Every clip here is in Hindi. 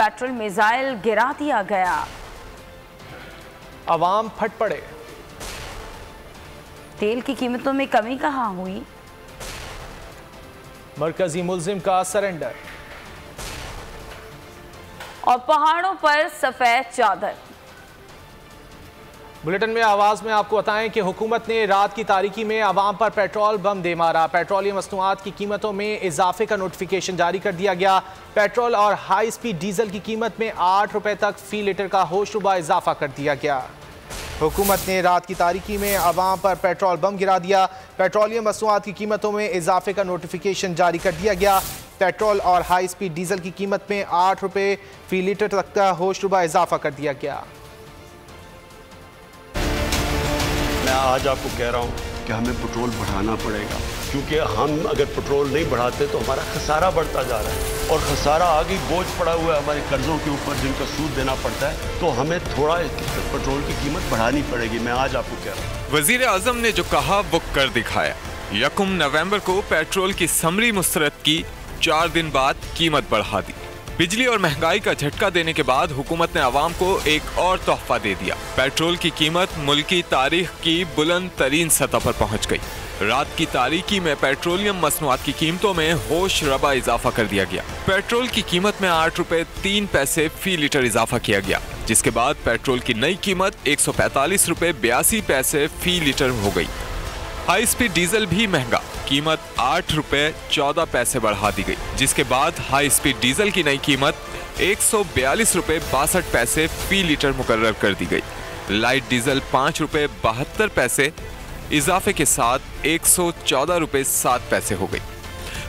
पेट्रोल मिसाइल गिरा दिया गया। आवाम फट पड़े। तेल की कीमतों में कमी कहाँ हुई? मरकजी मुलिम का सरेंडर। और पहाड़ों पर सफ़ेद चादर। बुलेटिन में आवाज़ में आपको बताएँ कि हुकूमत ने रात की तारीखी में आवाम पर पेट्रोल बम दे मारा। पेट्रोलियम मसनूआत की कीमतों में इजाफे का नोटिफिकेशन जारी कर दिया गया। पेट्रोल और हाई स्पीड डीजल की कीमत में आठ रुपए तक फ़ी लीटर का होशरुबा इजाफा कर दिया गया। हुकूमत ने रात की तारीखी में आवाम पर पेट्रोल बम गिरा दिया। पेट्रोलियम मसनूआत की कीमतों में इजाफे का नोटिफिकेशन जारी कर दिया गया। पेट्रोल और हाई स्पीड डीजल की कीमत में आठ रुपए फ़ी लीटर तक का होशरुबा इजाफा कर दिया गया। आज आपको कह रहा हूँ कि हमें पेट्रोल बढ़ाना पड़ेगा। क्योंकि हम अगर पेट्रोल नहीं बढ़ाते तो हमारा खसारा बढ़ता जा रहा है। और खसारा आगे बोझ पड़ा हुआ है हमारे कर्जों के ऊपर, जिनका सूद देना पड़ता है तो हमें थोड़ा पेट्रोल की कीमत बढ़ानी पड़ेगी, मैं आज आपको कह रहा हूँ। वज़ीर आज़म ने जो कहा, वो कर दिखाया। यकुम नवंबर को पेट्रोल की समरी मुस्तरद की चार दिन बाद कीमत बढ़ा दी। बिजली और महँगाई का झटका देने के बाद हुकूमत ने आवाम को एक और तोहफा दे दिया। पेट्रोल की कीमत, मुल्की तारीख की बुलंद तरीन सतह पर पहुँच गई। रात की तारीकी में पेट्रोलियम मसनूआत की कीमतों में होश रबा इजाफा कर दिया गया। पेट्रोल की कीमत में आठ रुपए तीन पैसे फ़ी लीटर इजाफा किया गया। जिसके बाद पेट्रोल की नई कीमत एक सौ पैंतालीस रुपए बयासी पैसे फ़ी लीटर हो गई। हाई स्पीड डीजल भी महँगा। कीमत आठ रुपए चौदह पैसे बढ़ा दी गई, जिसके बाद हाई स्पीड डीजल की नई कीमत एक सौ बयालीस रुपए बासठ पैसे फ़ी लीटर मुकर्र कर दी गई। लाइट डीजल पाँच रुपए बहत्तर पैसे, इजाफे के साथ एक सौ चौदह रुपए सात पैसे हो गई।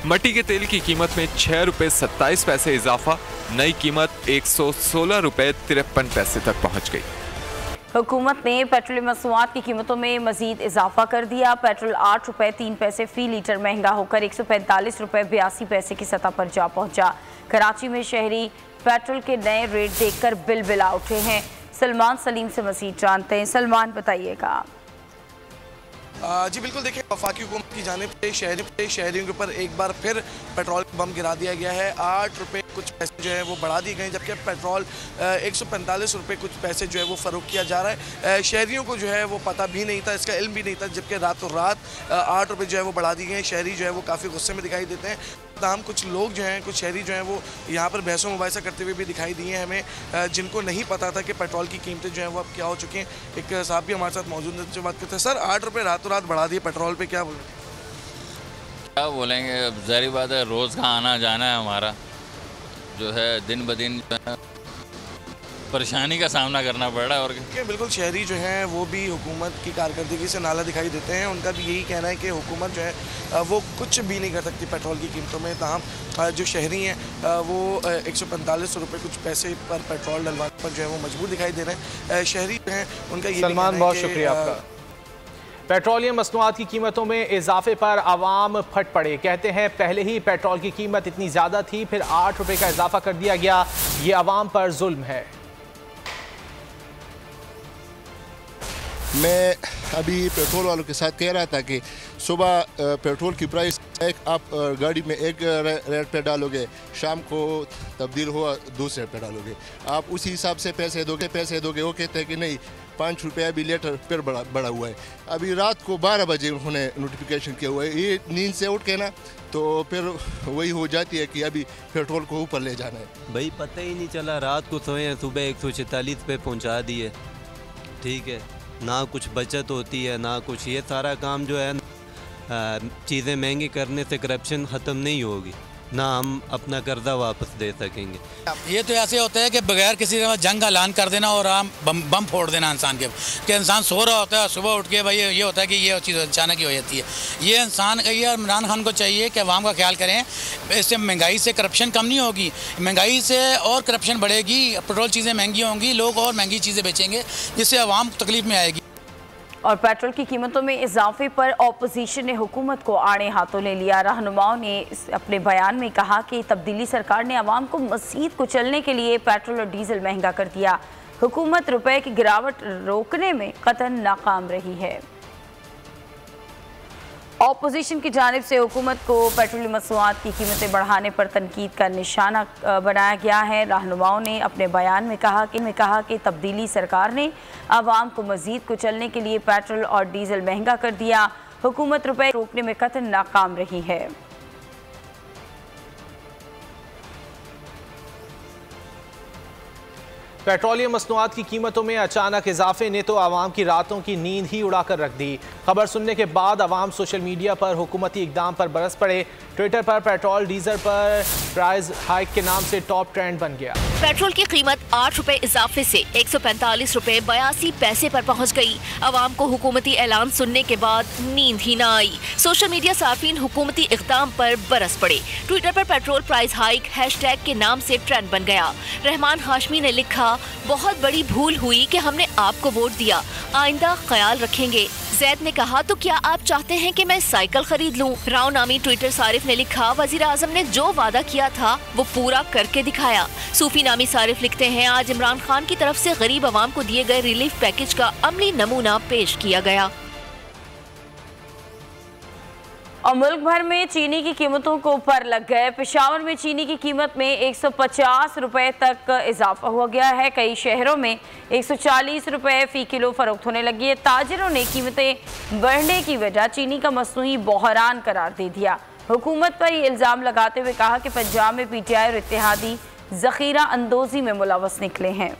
मट्टी के तेल की कीमत में छह रुपए सत्ताईस पैसे इजाफा, नई कीमत एक सौ सोलह रुपए तिरपन पैसे तक पहुँच गई। हुकूमत ने पेट्रोलियम मसनूआत की कीमतों में मजीद इजाफा कर दिया। पेट्रोल आठ रुपये तीन पैसे, फ़ी लीटर महँगा होकर एक सौ पैंतालीस रुपये बयासी पैसे की सतह पर जा पहुँचा। कराची में शहरी पेट्रोल के नए रेट देखकर बिल बिला उठे हैं। सलमान, सलीम से मजीद जानते हैं। सलमान, बताइएगा। जी, बिल्कुल देखिए, वफाकी हुकूमत की जानब से शहरी शहरियों के ऊपर एक बार फिर पेट्रोल बम गिरा दिया गया है। आठ रुपये कुछ पैसे जो है वो बढ़ा दिए गए जबकि पेट्रोल एक सौ पैंतालीस रुपये कुछ पैसे जो है वो फ़रोख किया जा रहा है। शहरीों को जो है वो पता भी नहीं था, इसका इल्म भी नहीं था, जबकि रातों रात आठ रुपये जो है वो बढ़ा दिए गए शहरी जो है वो काफ़ी गुस्से में दिखाई देते हैं। तमाम कुछ लोग जो हैं, कुछ शहरी जो हैं, वो यहाँ पर बहसों मुबासा करते हुए भी दिखाई दिए हैं हमें जिनको नहीं पता था कि पेट्रोल की कीमतें जो हैं वो अब क्या हो चुकी हैं। एक साहब भी हमारे साथ मौजूद हैं जो बात करते हैं। सर, आठ रुपये रातों रात बढ़ा दिए पेट्रोल पर क्या बोल बोलेंगे? क्या बोलेंगे? जहरी बात है, रोज़ का आना जाना है हमारा। जो है, दिन ब दिन है परेशानी का सामना करना पड़ रहा है और क्या? बिल्कुल शहरी जो हैं वो भी हुकूमत की कारकर्दगी से नाला दिखाई देते हैं। उनका भी यही कहना है कि हुकूमत जो है वो कुछ भी नहीं कर सकती पेट्रोल की कीमतों में। तमाम जो शहरी हैं वो एक सौ पैंतालीस रुपये कुछ पैसे पर पेट्रोल डलवाने पर जो है वो मजबूर दिखाई दे रहे हैं। शहरी जो हैं उनका ये सलमान बहुत शुक्रिया आपका। पेट्रोलियम मसनूआत की कीमतों में इजाफे पर आवाम फट पड़े। कहते हैं पहले ही पेट्रोल की कीमत इतनी ज़्यादा थी फिर आठ रुपये का इजाफा कर दिया गया। ये आवाम पर जुल्म है। मैं अभी पेट्रोल वालों के साथ कह रहा था कि सुबह पेट्रोल की प्राइस एक आप गाड़ी में एक रेट पे डालोगे, शाम को तब्दील हुआ, दूसरे पे डालोगे। आप उसी हिसाब से पैसे दोगे पैसे दोगे, वो कहते हैं कि नहीं, पाँच रुपये अभी लेटर फिर बढ़ा बढ़ा हुआ है। अभी रात को बारह बजे उन्होंने नोटिफिकेशन किया हुआ है। ये नींद से उठ के ना तो फिर वही हो जाती है कि अभी पेट्रोल को ऊपर ले जाना है। भाई, पता ही नहीं चला, रात को सोए सुबह एक सौ पे पहुँचा दिए। ठीक है। ना कुछ बचत होती है, ना कुछ। ये सारा काम जो है चीज़ें महँगी करने से करप्शन ख़त्म नहीं होगी। ना हम अपना कर्जा वापस दे सकेंगे। ये तो ऐसे होता है कि बगैर किसी तरह जंग का ऐलान कर देना और आम बम बम फोड़ देना इंसान के, कि इंसान सो रहा होता है, सुबह उठ के भाई ये होता है कि ये चीज़ अचानक ही हो जाती है। ये इंसान, ये इमरान खान को चाहिए कि अवाम का ख्याल करें, इससे महँगाई से करप्शन कम नहीं होगी, महँगाई से और करप्शन बढ़ेगी, पेट्रोल चीज़ें महँगी होंगी, लोग और महँगी चीज़ें बेचेंगे, जिससे आवाम तकलीफ़ में आएगी। और पेट्रोल की कीमतों में इजाफे पर अपोजिशन ने हुकूमत को आड़े हाथों ले लिया। रहनुमाओं ने अपने बयान में कहा कि तब्दीली सरकार ने आवाम को मजीद कुचलने के लिए पेट्रोल और डीजल महँगा कर दिया। हुकूमत रुपए की गिरावट रोकने में कतन नाकाम रही है। अपोजिशन की जानब से हुकूमत को पेट्रोलियम मसूआत की कीमतें बढ़ाने पर तनकीद का निशाना बनाया गया है। रहनुमाओं ने अपने बयान में कहा कि, में कहा कि तब्दीली सरकार ने आवाम को मजीद कुचलने के लिए पेट्रोल और डीजल महँगा कर दिया। हुकूमत रुपये रोकने में कतन नाकाम रही है। पेट्रोलियम मसनूआत की कीमतों में अचानक इजाफे ने तो आवाम की रातों की नींद ही उड़ाकर रख दी। खबर सुनने के बाद आवाम सोशल मीडिया पर हुकूमती इकदाम पर बरस पड़े। ट्विटर पर पेट्रोल डीजल पर प्राइस हाइक के नाम से टॉप ट्रेंड बन गया। पेट्रोल की कीमत आठ रुपए इजाफे से एक सौ पैंतालीस रूपए बयासी पैसे पर पहुँच गई। आवाम को हुकूमती ऐलान सुनने के बाद नींद ही न आई। सोशल मीडिया सार्फिन हुकूमती इकदाम पर बरस पड़े। ट्विटर पर पेट्रोल प्राइस हाइक हैशटैग के नाम से ट्रेंड बन गया। रहमान हाशमी ने लिखा बहुत बड़ी भूल हुई कि हमने आपको वोट दिया। आइंदा ख्याल रखेंगे। जैद ने कहा तो क्या आप चाहते हैं कि मैं साइकिल खरीद लूँ? राव नामी ट्विटर सारिफ ने लिखा, वज़ीर आज़म ने जो वादा किया था, वो पूरा करके दिखाया। सूफी नामी सारिफ लिखते हैं, आज इमरान खान की तरफ़ से गरीब आवाम को दिए गए रिलीफ पैकेज का अमली नमूना पेश किया गया। और मुल्क भर में चीनी की कीमतों को ऊपर लग गए। पिशावर में चीनी की कीमत में 150 रुपए तक इजाफा हो गया है। कई शहरों में 140 रुपए फ़ी किलो फरोख्त होने लगी है। ताजरों ने कीमतें बढ़ने की वजह चीनी का मसनू बहरान करार दे दिया। हुकूमत पर यह इल्ज़ाम लगाते हुए कहा कि पंजाब में पी टी आई और इतिहादी जखीरा अंदोजी में मुलवस निकले हैं।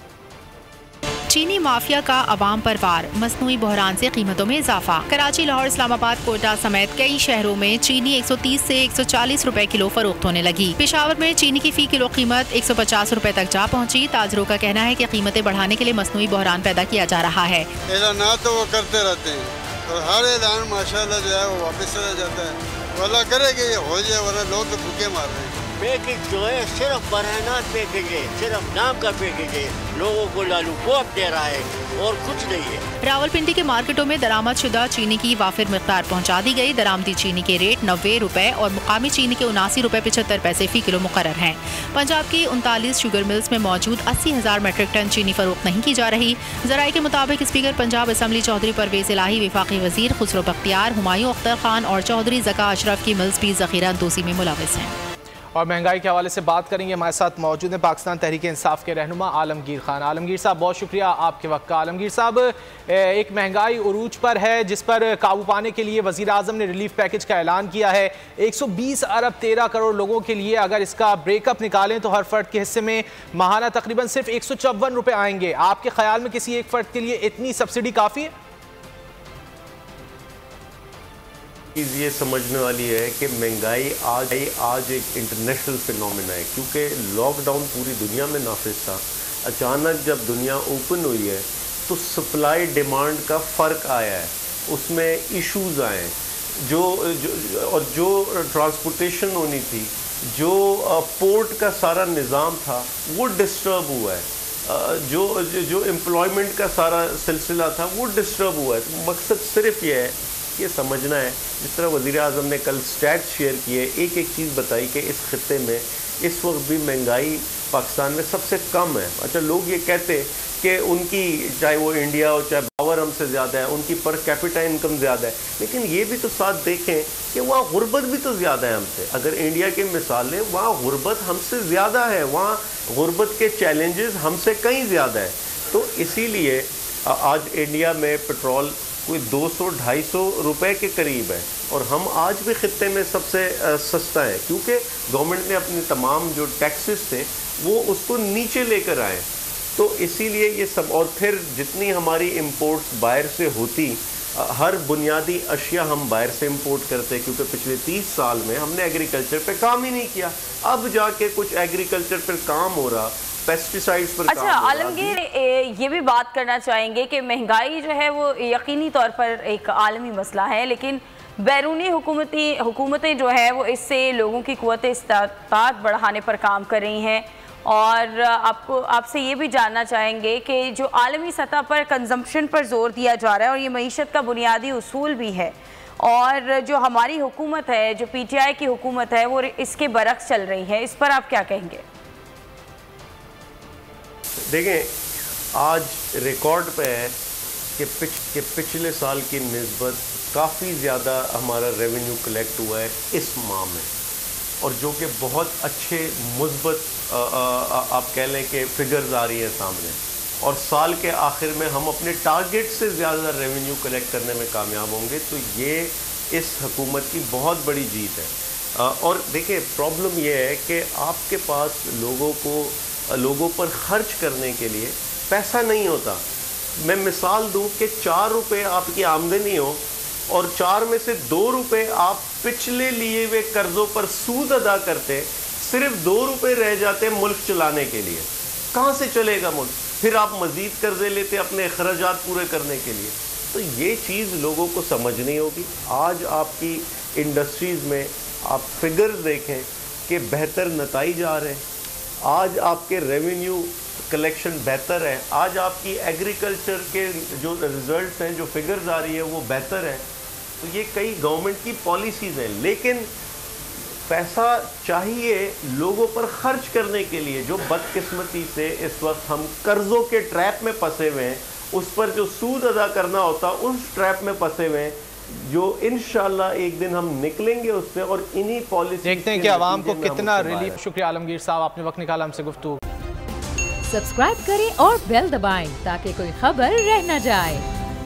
चीनी माफिया का आवाम पर वार मसनू बहरान से कीमतों में इजाफा। कराची, लाहौर, इस्लामाबाद, कोटा समेत कई शहरों में चीनी 130 से 140 रुपए किलो फरोख्त होने लगी। पिशावर में चीनी की फ़ी किलो कीमत 150 रुपए तक जा पहुँची। ताजरों का कहना है कि कीमतें बढ़ाने के लिए मसनू बहरान पैदा किया जा रहा है। तो वो करते रहते हैं और हर ऐलान माशाल्लाह जो है वो वापस चला जाता है। वाला करेंगे ये हो जाए वाला लोग तो भूखे मार रहे हैं। पैकेज जो है सिर्फ़ बरहनात पैकेज है, सिर्फ़ नाम का पैकेज है। लोगों को लालू कोप दे रहा है और कुछ नहीं है। रावलपिंडी के मार्केटों में दरामद शुदा चीनी की वाफिर मकदार पहुँचा दी गई। दरामदी चीनी के रेट नब्बे रुपए और मुकामी चीनी के उनासी रुपए पचहत्तर पैसे फ़ी किलो मुकर हैं। पंजाब की उनतालीस शुगर मिल्स में मौजूद अस्सी हज़ार मेट्रिक टन चीनी फरोख्त नहीं की जा रही। जराये के मुताबिक स्पीकर पंजाब असम्बली चौधरी परवेज इलाही, विफाकी वज़ीर, खुसरो बख्तियार, हुमायूं अख्तर खान और चौधरी जका अशरफ की मिल्स भी जखीरा दोसी में मुलविस हैं। और महँगाई के हवाले से बात करेंगे। हमारे साथ मौजूद हैं पाकिस्तान तहरीक इंसाफ के रहनुमा आलमगीर खान। आलमगीर साहब, बहुत शुक्रिया आपके वक्त का। आलमगीर साहब एक महँगाई उरूज पर है, जिस पर काबू पाने के लिए वज़ीर अजम ने रिलीफ पैकेज का ऐलान किया है। 120 अरब 13 करोड़ लोगों के लिए अगर इसका ब्रेकअप निकालें तो हर फर्द के हिस्से में महाना तकरीबन सिर्फ़ एक सौ चौवन रुपये आएँगे। आपके ख्याल में किसी एक फर्द के लिए इतनी सब्सिडी काफ़ी है? चीज़ ये समझने वाली है कि महँगाई आज आज एक इंटरनेशनल फिनोमिना है क्योंकि लॉकडाउन पूरी दुनिया में नाफिज था। अचानक जब दुनिया ओपन हुई है तो सप्लाई डिमांड का फ़र्क आया है। उसमें इश्यूज़ आए। जो, जो और जो ट्रांसपोर्टेशन होनी थी जो पोर्ट का सारा निज़ाम था वो डिस्टर्ब हुआ है। जो जो एम्प्लॉयमेंट का सारा सिलसिला था वो डिस्टर्ब हुआ है। तो मकसद सिर्फ़ ये है ये समझना है। जिस तरह वज़ी अजम ने कल स्टैट शेयर किए एक एक चीज़ बताई कि इस खत्े में, इस वक्त भी महँगाई पाकिस्तान में सबसे कम है। अच्छा लोग ये कहते कि उनकी, चाहे वो इंडिया हो चाहे पावर हमसे ज़्यादा है, उनकी पर कैपिटा इनकम ज़्यादा है। लेकिन ये भी तो साथ देखें कि वहाँ गुर्बत भी तो ज़्यादा है हमसे। अगर इंडिया की मिसाल वहाँ गुर्बत हमसे ज़्यादा है। वहाँ गुर्बत के चैलेंजेस हमसे कहीं ज़्यादा है। तो इसीलिए आज इंडिया में पेट्रोल कोई 200-250 रुपए के करीब है। और हम आज भी खत्े में सबसे सस्ता है, क्योंकि गवर्नमेंट ने अपने तमाम जो टैक्सेस थे, वो उसको नीचे लेकर आए। तो इसीलिए ये सब, और फिर जितनी हमारी इम्पोर्ट्स बाहर से होती हर बुनियादी अशिया हम बाहर से इंपोर्ट करते हैं, क्योंकि पिछले तीस साल में हमने एग्रीकल्चर पे काम ही नहीं किया। अब जाके कुछ एग्रीकल्चर पर काम हो रहा पेस्टिसाइड्स पर अच्छा आलमगीर ये भी बात करना चाहेंगे कि महँगाई जो है वो यकीनी तौर पर एक आलमी मसला है लेकिन बैरूनी हुकूमती हुकूमतें जो है वो इससे लोगों की कुत इस्तात बढ़ाने पर काम कर रही हैं। और आपको आपसे ये भी जानना चाहेंगे कि जो आलमी सतह पर कंजम्पशन पर ज़ोर दिया जा रहा है और ये मीशत का बुनियादी असूल भी है और जो हमारी हुकूमत है जो पीटीआई की हुकूमत है वो इसके बरक्स चल रही है। इस पर आप क्या कहेंगे? देखें, आज रिकॉर्ड पे है कि पिछ, के पिछले साल की नस्बत काफ़ी ज़्यादा हमारा रेवेन्यू कलेक्ट हुआ है इस माह में। और जो कि बहुत अच्छे मुस्बत आप कह लें कि फिगर्स आ रही हैं सामने। और साल के आखिर में हम अपने टारगेट से ज़्यादा रेवेन्यू कलेक्ट करने में कामयाब होंगे तो ये इस हकूमत की बहुत बड़ी जीत है। और देखिए प्रॉब्लम ये है कि आपके पास लोगों को लोगों पर खर्च करने के लिए पैसा नहीं होता। मैं मिसाल दूँ कि चार रुपये आपकी आमदनी हो और चार में से दो रुपये आप पिछले लिए हुए कर्जों पर सूद अदा करते, सिर्फ़ दो रुपये रह जाते मुल्क चलाने के लिए। कहाँ से चलेगा मुल्क? फिर आप मज़ीद कर्जे लेते अपने अखराज पूरे करने के लिए। तो ये चीज़ लोगों को समझनी होगी। आज आपकी इंडस्ट्रीज़ में आप फिगर्स देखें कि बेहतर नतज आ रहे हैं। आज आपके रेवेन्यू कलेक्शन बेहतर है। आज आपकी एग्रीकल्चर के जो रिजल्ट्स हैं, जो फिगर्स आ रही है, वो बेहतर है। तो ये कई गवर्नमेंट की पॉलिसीज़ हैं। लेकिन पैसा चाहिए लोगों पर खर्च करने के लिए, जो बदकिस्मती से इस वक्त हम कर्ज़ों के ट्रैप में फंसे हुए हैं, उस पर जो सूद अदा करना होता, उस ट्रैप में फंसे हुए हैं जो इन एक दिन हम निकलेंगे उससे और इन्हीं पॉलिसी देखते हैं कि आवाम को कितना रिलीफ शुक्रिया आलमगीर साहब आपने वक्त निकाला हमसे गुफ्तु सब्सक्राइब करें और बेल दबाएँ ताकि कोई खबर रह न जाए।